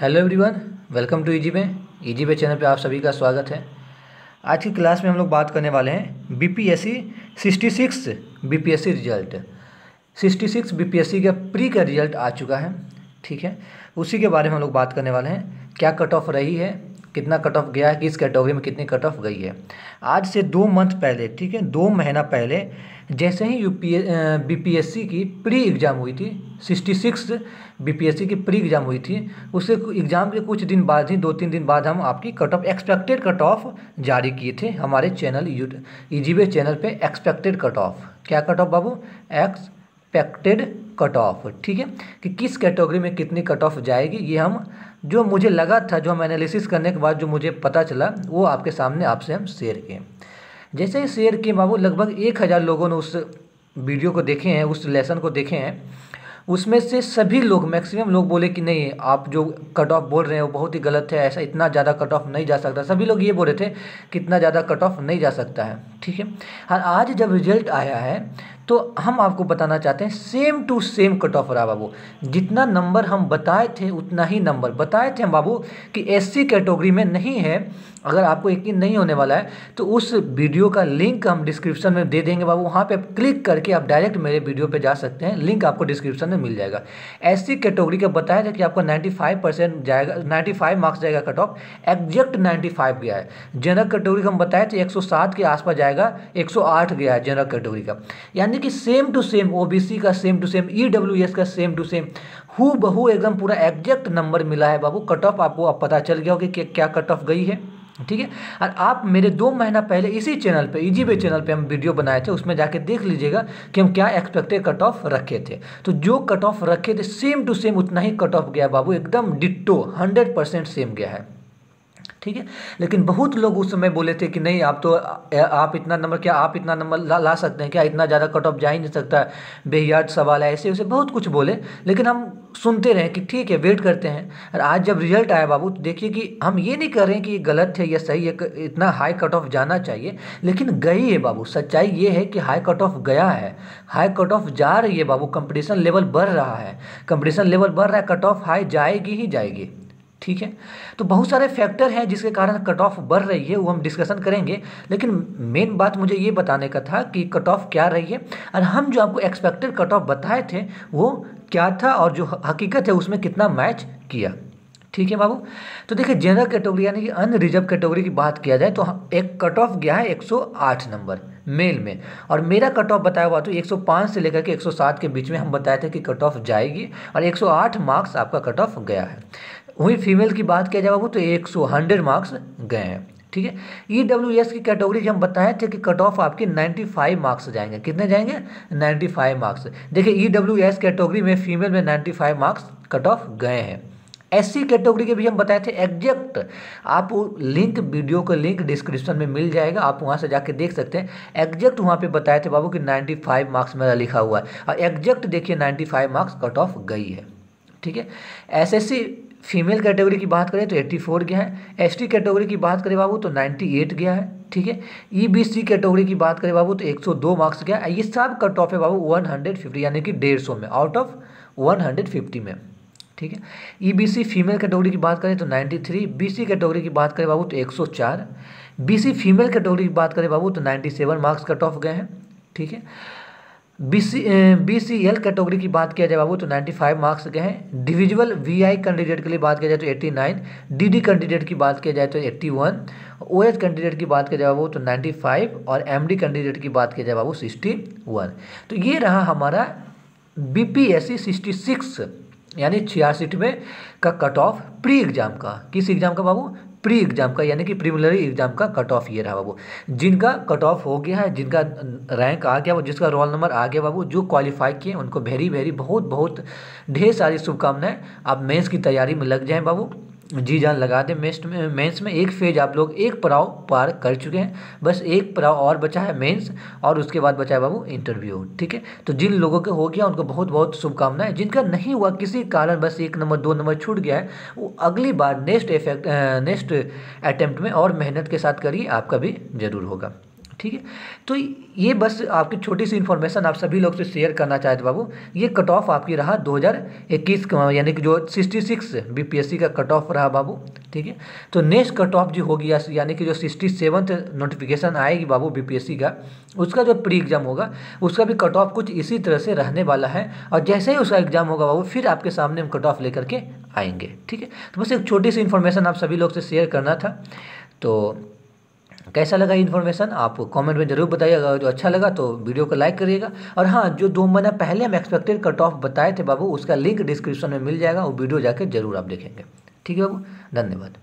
Hello everyone, welcome to easy pay. Easy pay channel पे आप सभी का स्वागत है। आज की क्लास में हम लोग बात करने वाले हैं बीपीएससी 66 बीपीएससी रिज़ल्ट। 66 बीपीएससी का प्री का रिज़ल्ट आ चुका है, ठीक है? उसी के बारे में हम लोग बात करने वाले हैं। क्या कट ऑफ़ रही है? कितना कट ऑफ़ गया है किस कैटेगरी में कितनी कट ऑफ़ गई है। आज से दो मंथ पहले, ठीक है, दो महीना पहले, जैसे ही U P B P S C की प्री एग्ज़ाम हुई थी sixty six B P S C की प्री एग्ज़ाम हुई थी उससे एग्ज़ाम के कुछ दिन बाद ही, दो तीन दिन बाद हम आपकी cut off expected cut off जारी किए थे हमारे चैनल यू ई चैनल पे एक्सपेक्टेड कट ऑफ़ क्या कट ऑफ़ बाबू? एक्सपेक्टेड कट ऑफ़ ठीक है, कि किस कैटेगरी में कितनी कट ऑफ़ जाएगी, ये हम जो मुझे लगा था, जो हम एनालिसिस करने के बाद जो मुझे पता चला, वो आपके सामने आपसे हम शेयर किए। जैसे ही शेयर किए बाबू, लगभग एक हज़ार लोगों ने उस वीडियो को देखे हैं, उस लेसन को देखे हैं। उसमें से सभी लोग मैक्सिमम लोग बोले कि नहीं, आप जो कट ऑफ़ बोल रहे हैं, वो बहुत ही गलत है, ऐसा इतना ज़्यादा कट ऑफ़ नहीं जा सकता। सभी लोग ये बोल रहे थे कि इतना ज़्यादा कट ऑफ़ नहीं जा सकता है, ठीक है? और आज जब रिज़ल्ट आया है तो हम आपको बताना चाहते हैं same to same cut off रहा बाबू। जितना नंबर हम बताए थे, उतना ही नंबर बताए थे हम बाबू कि एससी कैटेगरी में नहीं है, अगर आपको यकीन नहीं होने वाला है तो उस वीडियो का लिंक हम डिस्क्रिप्शन में दे देंगे बाबू। वहाँ पे आप क्लिक करके आप डायरेक्ट मेरे वीडियो पे जा सकते हैं। लिंक आपको डिस्क्रिप्शन में मिल जाएगा। एससी कैटेगरी का बताया था कि आपको 95 परसेंट जाएगा 95 मार्क्स जाएगा कट ऑफ़ एग्जैक्ट 95 गया है। जनरल कैटेगरी का हम बताए थे 107 के आसपास जाएगा 108 गया है जनरल कैटेगरी का। यानी कि सेम टू सेम ओबीसी का सेम टू सेम ईडब्ल्यूएस का सेम टू सेम हु बहु एकदम पूरा एग्जैक्ट नंबर मिला है बाबू। कट ऑफ़ आपको अब पता चल गया होगा कि क्या कट ऑफ़ गई है, ठीक है? और आप मेरे दो महीना पहले इसी चैनल पे इजी वे चैनल पे हम वीडियो बनाए थे, उसमें जाके देख लीजिएगा कि हम क्या एक्सपेक्टेड कट ऑफ़ रखे थे। तो जो कट ऑफ़ रखे थे सेम टू सेम उतना ही कट ऑफ़ गया बाबू, एकदम डिट्टो हंड्रेड परसेंट सेम गया है। ठीक है? लेकिन बहुत लोग उस समय बोले थे कि नहीं आप तो आप इतना नंबर क्या आप इतना नंबर ला, ला सकते हैं? क्या इतना ज़्यादा कट ऑफ़ जा ही नहीं सकता? बेहियात सवाल है ऐसे वैसे बहुत कुछ बोले लेकिन हम सुनते रहे कि ठीक है वेट करते हैं। और आज जब रिज़ल्ट आया बाबू तो देखिए कि हम ये नहीं कर रहे हैं कि ये गलत है या सही है इतना हाई कट ऑफ़ जाना चाहिए लेकिन गई है बाबू। सच्चाई ये है कि हाई कट ऑफ़ गया है। हाई कट ऑफ़ जा रही है बाबू। कंपटीशन लेवल बढ़ रहा है। कंपटीशन लेवल बढ़ रहा है कट ऑफ़ हाई जाएगी ही जाएगी। ठीक है? तो बहुत सारे फैक्टर हैं जिसके कारण कट ऑफ़ बढ़ रही है, वो हम डिस्कशन करेंगे। लेकिन मेन बात मुझे ये बताने का था कि कट ऑफ़ क्या रही है और हम जो आपको एक्सपेक्टेड कट ऑफ़ बताए थे, वो क्या था और जो हकीकत है उसमें कितना मैच किया? ठीक है बाबू? तो देखिए जनरल कैटेगरी यानी कि अन्य रिज़र्व कैटेगरी की बात किया जाए तो एक कट ऑफ़ गया है 108 नंबर मेल में। और मेरा कट ऑफ़ बताया हुआ तो 105 से लेकर के 107 के बीच में हम बताए थे कि कट ऑफ़ जाएगी और 108 मार्क्स आपका कट ऑफ़ गया है। वही फीमेल की बात किया जाए बाबू तो एक सौ हंड्रेड मार्क्स गए हैं, ठीक है? ई डब्ल्यू एस की कैटेगरी हम बताए थे कि कट ऑफ़ आपके 95 मार्क्स जाएँगे। कितने जाएँगे? 95 मार्क्स देखिए ई डब्ल्यू एस कैटेगरी में फीमेल में 95 मार्क्स कट ऑफ़ गए हैं। एस सी कैटेगरी के भी हम बताए थे एग्जैक्ट आप लिंक वीडियो का लिंक डिस्क्रिप्शन में मिल जाएगा, आप वहाँ से जाके देख सकते हैं। एग्जैक्ट वहाँ पे बताए थे बाबू कि 95 मार्क्स मेरा लिखा हुआ है। और एग्जैक्ट देखिए 95 मार्क्स कट ऑफ़ गई है, ठीक है? S S C female category की बात करें तो 84 गया है। एसटी कैटेगरी की बात करें बाबू तो 98 गया है, ठीक है। ईबीसी कैटेगरी की बात करें बाबू तो 102 मार्क्स गया ये सब कट ऑफ़ है बाबू 150 यानी कि डेढ़ सौ में, आउट ऑफ़ 150 में, ठीक है। ईबीसी फीमेल कैटेगरी की बात करें तो 93 बीसी कैटेगरी की बात करें बाबू तो 104 बीसी फीमेल कैटेगरी की बात करें बाबू तो 97 मार्क्स कट ऑफ़ गए हैं, ठीक है। B C B C L category की बात किया जाए बाबू तो 95 मार्क्स गए हैं। डिविजुअल वी आई कैंडिडेट के लिए बात किया जाए तो 89 डी डी कैंडिडेट की बात किया जाए तो 81 ओ एच कैंडिडेट की बात किया जाए बाबू तो 95 और एम डी कैंडिडेट की बात किया जाए बाबू 61 तो ये रहा हमारा B P S C sixty six यानी छियासठ में का कट ऑफ़ प्री एग्ज़ाम का। किस एग्ज़ाम का बाबू? प्री एग्ज़ाम का, यानी कि प्रीमिलरी एग्ज़ाम का कट ऑफ़ ये रहा बाबू। जिनका कट ऑफ़ हो गया है, जिनका रैंक आ गया जिसका रोल नंबर आ गया बाबू, जो क्वालिफाई किए, उनको वेरी वेरी बहुत बहुत ढेर सारी शुभकामनाएँ। आप मेंस की तैयारी में लग जाएँ बाबू। जी जान लगा दें, मेंस में मेंस में एक फ़ेज़ आप लोग एक पड़ाव पार कर चुके हैं। बस एक पड़ाव और बचा है मेंस और उसके बाद बचा है बाबू इंटरव्यू ठीक है? तो जिन लोगों के हो गया, उनको बहुत बहुत शुभकामनाएँ। जिनका नहीं हुआ, किसी कारण बस एक नंबर, दो नंबर छूट गया है, वो अगली बार नेक्स्ट इफ़ेक्ट नेक्स्ट अटैम्प्ट में और मेहनत के साथ करिए, आपका भी ज़रूर होगा। ठीक है? तो ये बस आपकी छोटी सी इन्फॉर्मेशन आप सभी लोग से शेयर करना चाहते बाबू। ये कट ऑफ़ आपकी रहा 2021 का यानी कि जो 66 बीपीएससी का कट ऑफ़ रहा बाबू, ठीक है? तो नेक्स्ट कट ऑफ़ जो होगी यानी कि जो सिक्सटी सेवन्थ नोटिफिकेशन आएगी बाबू बीपीएससी का, उसका जो प्री एग्ज़ाम होगा, उसका भी कट ऑफ़ कुछ इसी तरह से रहने वाला है। और जैसे ही उसका एग्ज़ाम होगा बाबू, फिर आपके सामने हम कट ऑफ़ लेकर के आएँगे, ठीक है? तो बस एक छोटी सी इन्फॉर्मेशन आप सभी लोग से शेयर करना था। तो कैसा लगा इन्फॉर्मेशन आप कमेंट में ज़रूर बताइएगा। जो अच्छा लगा तो वीडियो को लाइक करिएगा। और हाँ जो दो महीना पहले हम एक्सपेक्टेड कट ऑफ़ बताए थे बाबू, उसका लिंक डिस्क्रिप्शन में मिल जाएगा। वो वीडियो जाके ज़रूर आप देखेंगे। ठीक है बाबू? धन्यवाद।